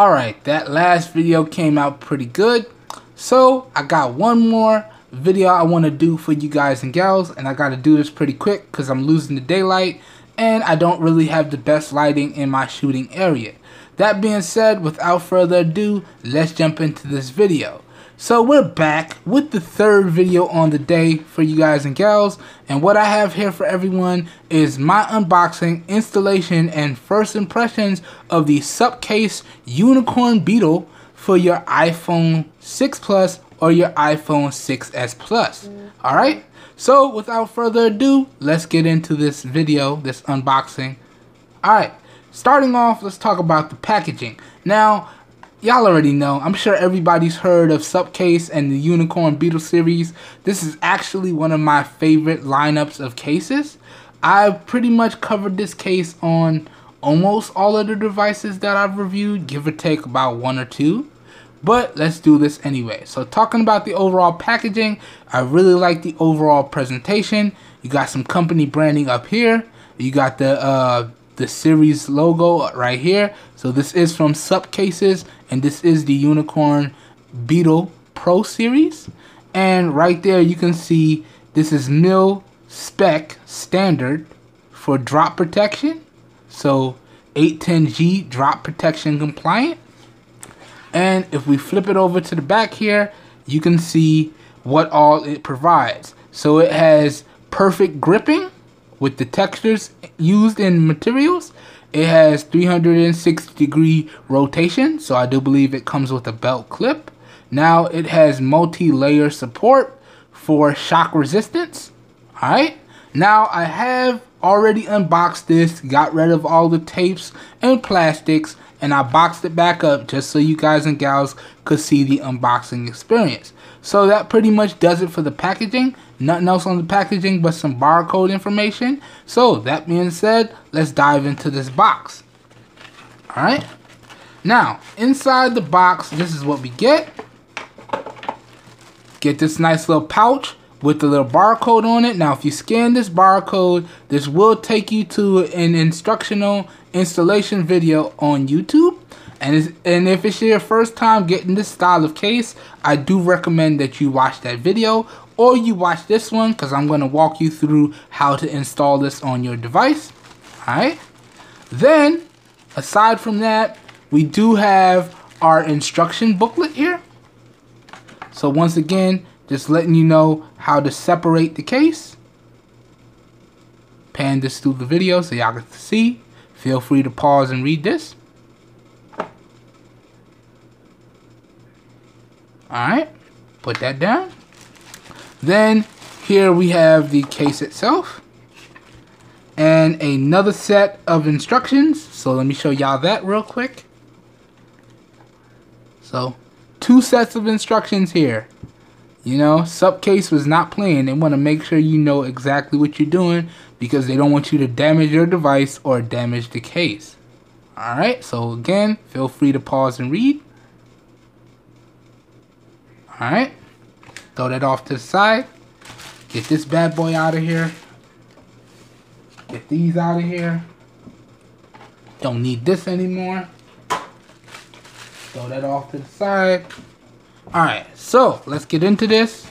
Alright, that last video came out pretty good. So, I got one more video I want to do for you guys and gals. And I got to do this pretty quick because I'm losing the daylight. And I don't really have the best lighting in my shooting area. That being said, without further ado, let's jump into this video. So we're back with the third video on the day for you guys and gals and what I have here for everyone is my unboxing, installation, and first impressions of the Supcase Unicorn Beetle for your iPhone 6 Plus or your iPhone 6s Plus. Alright, so without further ado, let's get into this video, this unboxing. Alright, starting off, let's talk about the packaging. Now, y'all already know. I'm sure everybody's heard of Supcase and the Unicorn Beetle series. This is actually one of my favorite lineups of cases. I've pretty much covered this case on almost all of the devices that I've reviewed, give or take about one or two. But let's do this anyway. So talking about the overall packaging, I really like the overall presentation. You got some company branding up here. You got the uh, the series logo right here. So this is from Supcases and this is the Unicorn Beetle Pro Series. And right there you can see this is mil spec standard for drop protection. So 810G drop protection compliant. And if we flip it over to the back here, you can see what all it provides. So it has perfect gripping with the textures used in materials. It has 360 degree rotation, so I do believe it comes with a belt clip. Now it has multi-layer support for shock resistance. Alright, now I have already unboxed this, got rid of all the tapes and plastics, and I boxed it back up just so you guys and gals could see the unboxing experience. So that pretty much does it for the packaging. Nothing else on the packaging but some barcode information. So that being said, let's dive into this box. Alright. Now, inside the box, this is what we get. Get this nice little pouch with the little barcode on it. Now, if you scan this barcode, this will take you to an instructional installation video on YouTube. And, and if it's your first time getting this style of case, I do recommend that you watch that video or you watch this one because I'm going to walk you through how to install this on your device. Alright. Then, aside from that, we do have our instruction booklet here. So once again, just letting you know how to separate the case. Pan this through the video so y'all can see. Feel free to pause and read this. Alright, put that down. Then here we have the case itself. And another set of instructions. So let me show y'all that real quick. So, two sets of instructions here. You know, Supcase was not playing. They want to make sure you know exactly what you're doing because they don't want you to damage your device or damage the case. Alright, so again, feel free to pause and read. Alright. Throw that off to the side. Get this bad boy out of here. Get these out of here. Don't need this anymore. Throw that off to the side. Alright, so let's get into this.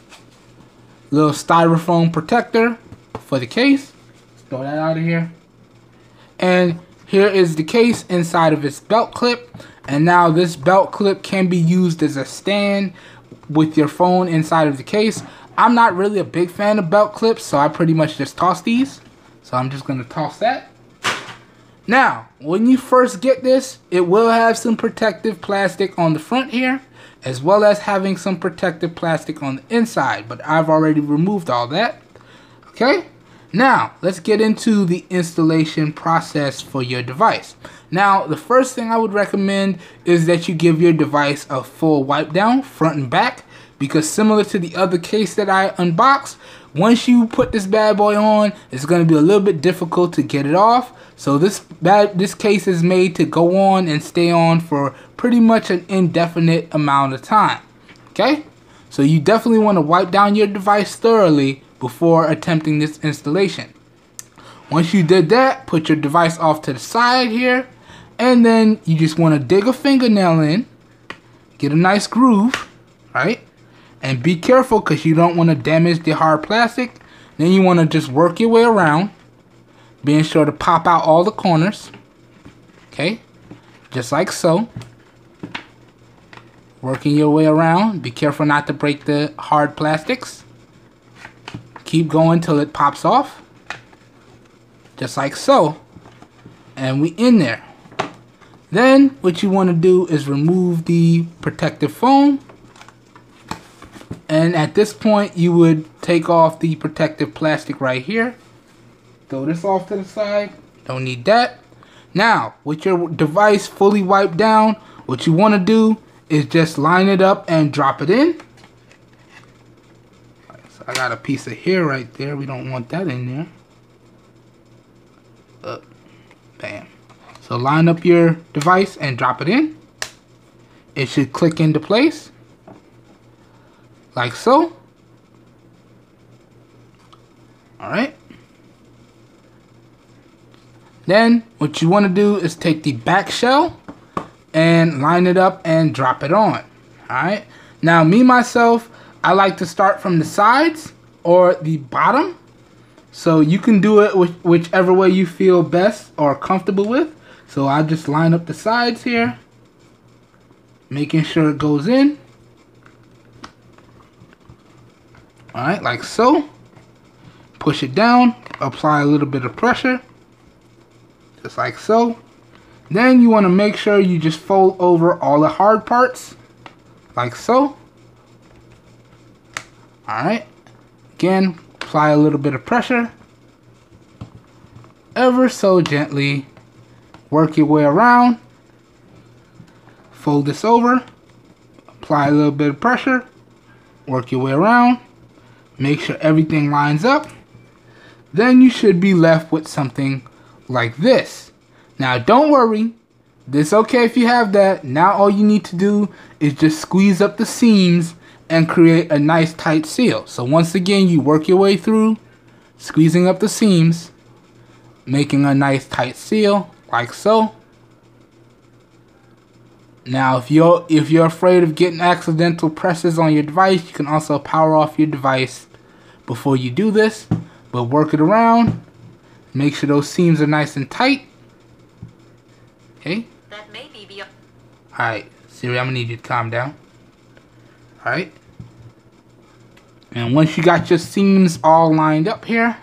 Little styrofoam protector for the case. Throw that out of here. And here is the case inside of its belt clip. And now this belt clip can be used as a stand with your phone inside of the case. I'm not really a big fan of belt clips, so I pretty much just toss these. So I'm just going to toss that. Now, when you first get this, it will have some protective plastic on the front here, as well as having some protective plastic on the inside, but I've already removed all that. Okay? Now, let's get into the installation process for your device. Now, the first thing I would recommend is that you give your device a full wipe down, front and back, because similar to the other case that I unboxed, once you put this bad boy on, it's going to be a little bit difficult to get it off. So this bad this case is made to go on and stay on for pretty much an indefinite amount of time. Okay? So you definitely want to wipe down your device thoroughly before attempting this installation. Once you did that, put your device off to the side here And then you just want to dig a fingernail in, get a nice groove, right? And be careful because you don't want to damage the hard plastic. Then you want to just work your way around, being sure to pop out all the corners. Okay, just like so. Working your way around. Be careful not to break the hard plastics. Keep going till it pops off. Just like so. And we in there. Then what you want to do is remove the protective foam. And at this point you would take off the protective plastic right here. Throw this off to the side. Don't need that. Now, with your device fully wiped down, what you want to do is just line it up and drop it in. I got a piece of hair right there. We don't want that in there. Up. Bam. So line up your device and drop it in. It should click into place. Like so. Alright. Then what you want to do is take the back shell and line it up and drop it on. Alright. Now me myself, I like to start from the sides or the bottom. So you can do it with whichever way you feel best or comfortable with. So I just line up the sides here. Making sure it goes in. Alright, like so. Push it down. Apply a little bit of pressure just like so. Then you want to make sure you just fold over all the hard parts, like so. Alright, again, apply a little bit of pressure. Ever so gently, work your way around. Fold this over, apply a little bit of pressure, work your way around. Make sure everything lines up. Then you should be left with something like this. Now don't worry, this okay if you have that. Now all you need to do is just squeeze up the seams and create a nice tight seal. So once again, you work your way through, squeezing up the seams, making a nice tight seal, like so. Now, if you're if you're afraid of getting accidental presses on your device, you can also power off your device before you do this. But work it around Make sure those seams are nice and tight. Okay? That may be. Alright, Siri, I'm gonna need you to calm down. Alright? And once you got your seams all lined up here,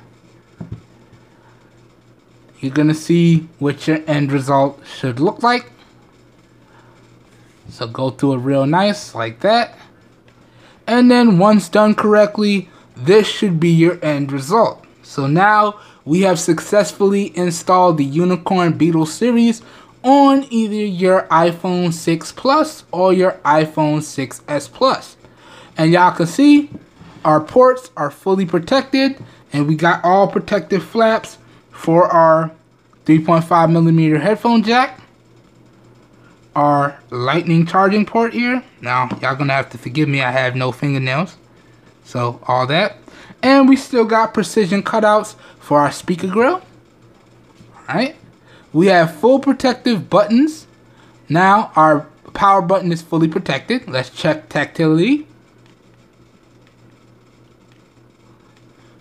you're gonna see what your end result should look like. So go through it real nice like that. And then once done correctly, this should be your end result. So now we have successfully installed the Unicorn Beetle series on either your iPhone 6 Plus or your iPhone 6s Plus. And y'all can see our ports are fully protected and we got all protective flaps for our 3.5 millimeter headphone jack. Our lightning charging port here. Now, y'all gonna have to forgive me, I have no fingernails. So, all that. And we still got precision cutouts for our speaker grill. Alright. We have full protective buttons. Now our power button is fully protected. Let's check tactility.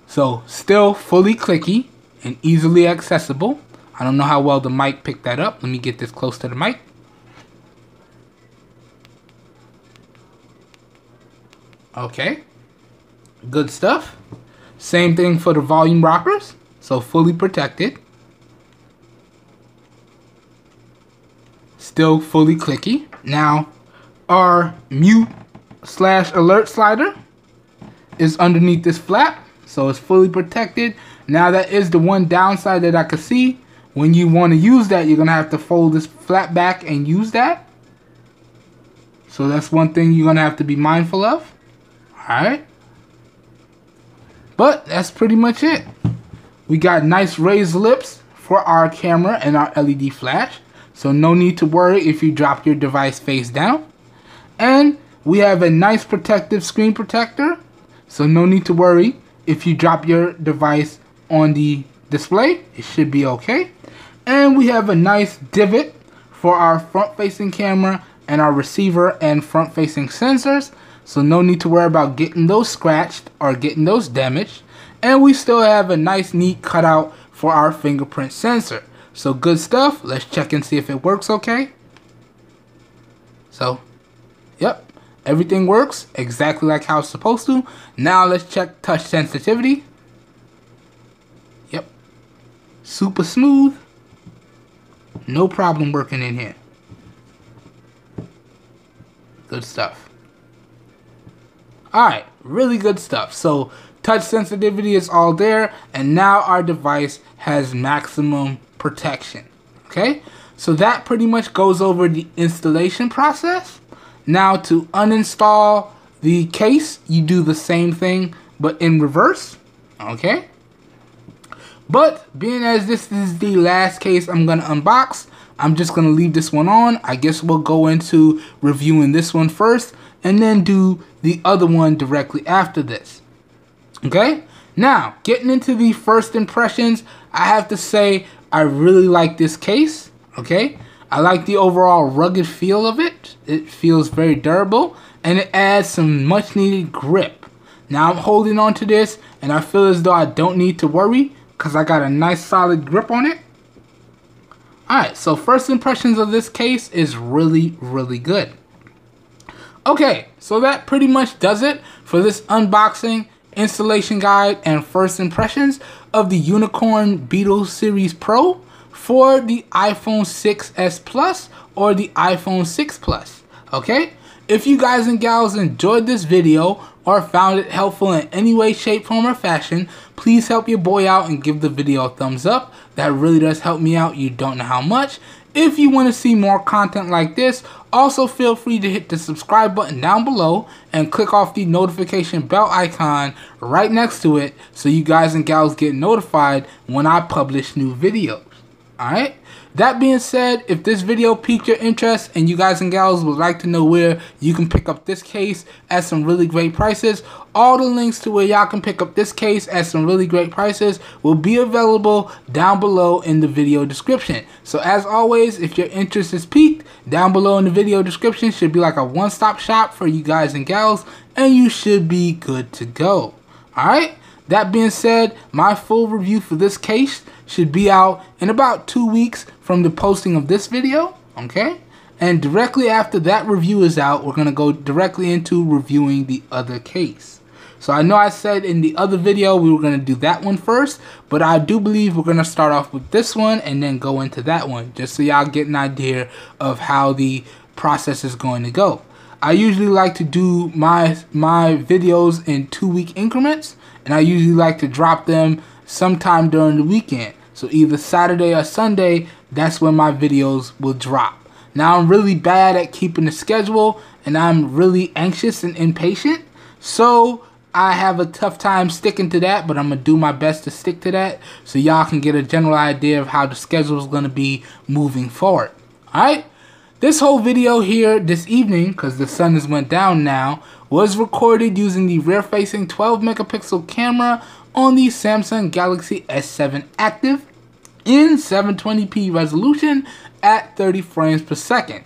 So still fully clicky and easily accessible. I don't know how well the mic picked that up. Let me get this close to the mic. Okay. Good stuff. Same thing for the volume rockers. So fully protected. Still fully clicky. Now, our mute slash alert slider is underneath this flap. So it's fully protected. Now that is the one downside that I could see. When you want to use that, you're going to have to fold this flap back and use that. So that's one thing you're going to have to be mindful of. Alright. But that's pretty much it. We got nice raised lips for our camera and our LED flash. So no need to worry if you drop your device face down. And we have a nice protective screen protector. So no need to worry if you drop your device on the display. It should be okay. And we have a nice divot for our front facing camera and our receiver and front facing sensors. So no need to worry about getting those scratched or getting those damaged. And we still have a nice neat cutout for our fingerprint sensor. So good stuff. Let's check and see if it works okay. So, yep, everything works exactly like how it's supposed to. Now let's check touch sensitivity. Yep, super smooth. No problem working in here. Good stuff. Alright, really good stuff. So touch sensitivity is all there and now our device has maximum protection. Okay, so that pretty much goes over the installation process. Now to uninstall the case, you do the same thing but in reverse. Okay. But being as this is the last case I'm to unbox, I'm just to leave this one on. I guess we'll go into reviewing this one first and then do the other one directly after this. Okay? Now, getting into the first impressions, I have to say I really like this case. Okay? I like the overall rugged feel of it. It feels very durable and it adds some much needed grip. Now I'm holding on to this and I feel as though I don't need to worry because I got a nice solid grip on it. Alright, so first impressions of this case is really, really good. Okay, so that pretty much does it for this unboxing, installation guide, and first impressions of the Unicorn Beetle Series Pro for the iPhone 6s Plus or the iPhone 6 Plus. Okay? If you guys and gals enjoyed this video or found it helpful in any way, shape, form, or fashion, please help your boy out and give the video a thumbs up. That really does help me out. You don't know how much. If you want to see more content like this, also feel free to hit the subscribe button down below and click off the notification bell icon right next to it so you guys and gals get notified when I publish new videos. Alright? That being said, if this video piqued your interest and you guys and gals would like to know where you can pick up this case at some really great prices, all the links to where y'all can pick up this case at some really great prices will be available down below in the video description. So as always, if your interest is piqued, down below in the video description should be like a one-stop shop for you guys and gals and you should be good to go. Alright? That being said, my full review for this case should be out in about two weeks from the posting of this video, okay? And directly after that review is out, we're going to go directly into reviewing the other case. So I know I said in the other video we were going to do that one first, but I do believe we're going to start off with this one and then go into that one, just so y'all get an idea of how the process is going to go. I usually like to do my my videos in two week increments, and I usually like to drop them sometime during the weekend. So either Saturday or Sunday, that's when my videos will drop. Now I'm really bad at keeping the schedule and I'm really anxious and impatient. So I have a tough time sticking to that, but I'm going to do my best to stick to that so y'all can get a general idea of how the schedule is going to be moving forward. Alright? This whole video here this evening, because the sun has went down now, was recorded using the rear-facing 12 megapixel camera on the Samsung Galaxy S7 Active in 720p resolution at 30 frames per second.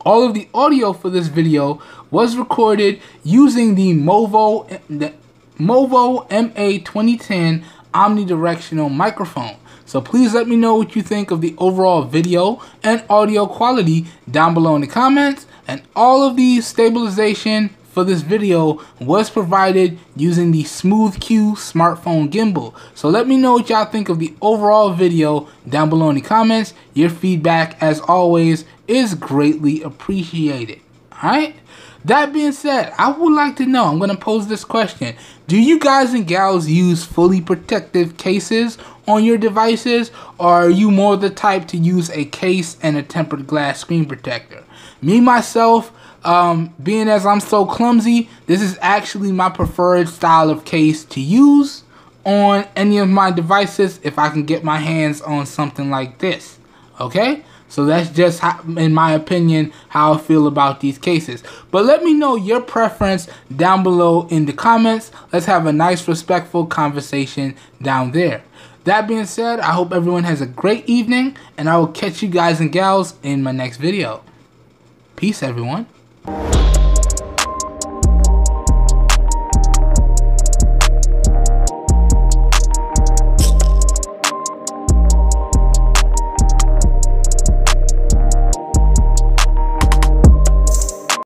All of the audio for this video was recorded using the Movo, the Movo MA2010 omnidirectional microphone. So please let me know what you think of the overall video and audio quality down below in the comments. And all of the stabilization for this video was provided using the SmoothQ smartphone gimbal. So let me know what y'all think of the overall video down below in the comments. Your feedback, as always, is greatly appreciated. Alright? That being said, I would like to know, I'm going to pose this question. Do you guys and gals use fully protective cases on your devices? Or are you more the type to use a case and a tempered glass screen protector? Me, myself, um, being as I'm so clumsy, this is actually my preferred style of case to use on any of my devices if I can get my hands on something like this. Okay? So that's just, how, in my opinion, how I feel about these cases. But let me know your preference down below in the comments. Let's have a nice, respectful conversation down there. That being said, I hope everyone has a great evening, and I will catch you guys and gals in my next video. Peace, everyone. Thank you.